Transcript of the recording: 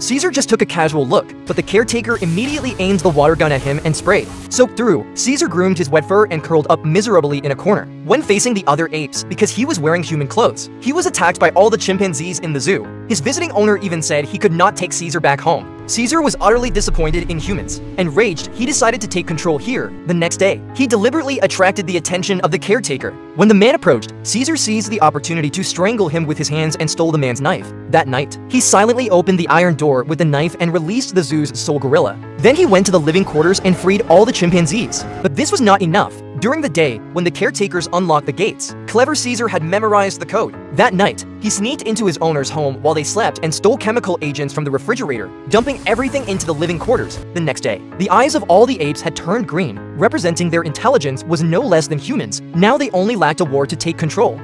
Caesar just took a casual look, but the caretaker immediately aimed the water gun at him and sprayed. Soaked through, Caesar groomed his wet fur and curled up miserably in a corner. When facing the other apes, because he was wearing human clothes, he was attacked by all the chimpanzees in the zoo. His visiting owner even said he could not take Caesar back home. Caesar was utterly disappointed in humans. Enraged, he decided to take control here. The next day, he deliberately attracted the attention of the caretaker. When the man approached, Caesar seized the opportunity to strangle him with his hands and stole the man's knife. That night, he silently opened the iron door with the knife and released the zoo's sole gorilla. Then he went to the living quarters and freed all the chimpanzees. But this was not enough. During the day, when the caretakers unlocked the gates, clever Caesar had memorized the code. That night, he sneaked into his owner's home while they slept and stole chemical agents from the refrigerator, dumping everything into the living quarters. The next day, the eyes of all the apes had turned green, representing their intelligence was no less than humans. Now they only lacked a war to take control.